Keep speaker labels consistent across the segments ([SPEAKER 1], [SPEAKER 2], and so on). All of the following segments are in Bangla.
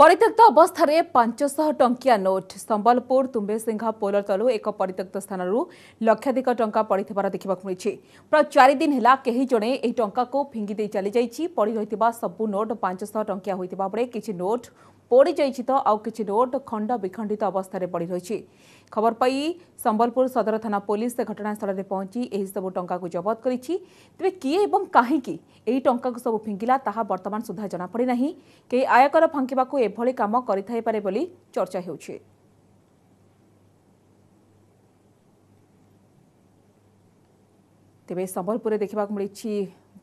[SPEAKER 1] পরিত্যক্ত অবস্থায় পাঁচশহ টঙ্কিয়া নোট সম্বলপুর তুম্বেসিংহা পোল তলু এক পরিত্যক্ত স্থানর লক্ষাধিক টঙ্কা পড়িথার দেখা মিছে প্রায় চারিদিন হল কেহি জনে এই টঙ্কা ফিঙ্গি দিয়ে চাল যাই পড়ি রয়েছে সবু নোট পাঁচশহ টঙ্কিয়া হয়ে কিছু নোট ପୋଡ଼ିଯାଇଛି ତ ଆଉ କିଛି ନୋଟ୍ ଖଣ୍ଡ ବିଖଣ୍ଡିତ ଅବସ୍ଥାରେ ପଡ଼ି ରହିଛି ଖବର ପାଇ ସମ୍ବଲପୁର ସଦର ଥାନା ପୋଲିସ ଘଟଣାସ୍ଥଳରେ ପହଞ୍ଚି ଏହିସବୁ ଟଙ୍କାକୁ ଜବତ କରିଛି ତେବେ କିଏ ଏବଂ କାହିଁକି ଏହି ଟଙ୍କାକୁ ସବୁ ଫିଙ୍ଗିଲା ତାହା ବର୍ତ୍ତମାନ ସୁଦ୍ଧା ଜଣାପଡ଼ିନାହିଁ କେହି ଆୟକର ଫାଙ୍କିବାକୁ ଏଭଳି କାମ କରିଥାଇପାରେ ବୋଲି ଚର୍ଚ୍ଚା ହେଉଛି ତେବେ ସମ୍ବଲପୁରରେ ଦେଖିବାକୁ ମିଳିଛି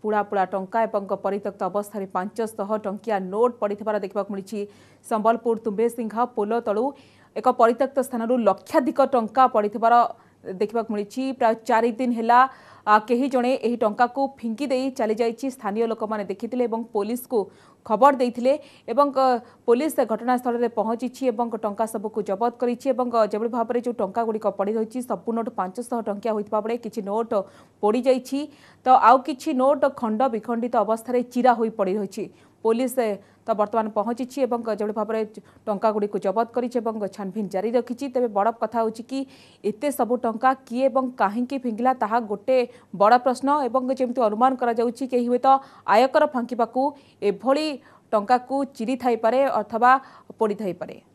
[SPEAKER 1] পোড়া পোড়া টঙ্কা এবং পরিত্যক্ত অবস্থায় পাঁচশহ টঙ্কিয়া নোট পড়িবার দেখা মিছে সম্বলপুর তুম্বেসিংহ পোল তলু এক পরিত্যক্ত স্থানর লক্ষাধিক টঙ্কা পড়িবার দেখা মিছে প্রায় চারিদিন হেলা କେହି ଜଣେ ଏହି ଟଙ୍କାକୁ ଫିଙ୍ଗି ଦେଇ ଚାଲିଯାଇଛି ସ୍ଥାନୀୟ ଲୋକମାନେ ଦେଖିଥିଲେ ଏବଂ ପୋଲିସକୁ ଖବର ଦେଇଥିଲେ ଏବଂ ପୋଲିସ ଘଟଣାସ୍ଥଳରେ ପହଞ୍ଚିଛି ଏବଂ ଟଙ୍କା ସବୁକୁ ଜବତ କରିଛି ଏବଂ ଯେଭଳି ଭାବରେ ଯେଉଁ ଟଙ୍କାଗୁଡ଼ିକ ପଡ଼ି ରହିଛି ସବୁ ନୋଟ୍ ପାଞ୍ଚଶହ ଟଙ୍କିଆ ହୋଇଥିବା ବେଳେ କିଛି ନୋଟ୍ ପୋଡ଼ିଯାଇଛି ତ ଆଉ କିଛି ନୋଟ୍ ଖଣ୍ଡ ବିଖଣ୍ଡିତ ଅବସ୍ଥାରେ ଚିରା ହୋଇ ପଡ଼ିରହିଛି পুলিশ তা বর্তমান পৌঁছিছি এবং যেভাবে ভাবে টঙ্কাগুড়ি জবত করেছে এবং ছানভিন জারি রাখিছি তবে বড় কথা হচ্ছে কি এতে সবু টঙ্কা কি এবং কাহিকি ফিঙ্গিলা তাহা গোটে বড় প্রশ্ন এবং যেমি অনুমান করা যাচ্ছে কেহি হুয়েত আয়কর ফাঙ্কিবাকু এভাবে টঙ্কাকু চিড়ি থাইপারে অথবা পোড়ি থাইপারে